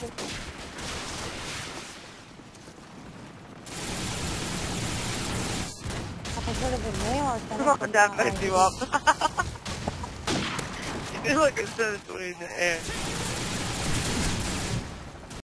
I should have been more. Come on, that messed you up. You're looking so sweet in the air.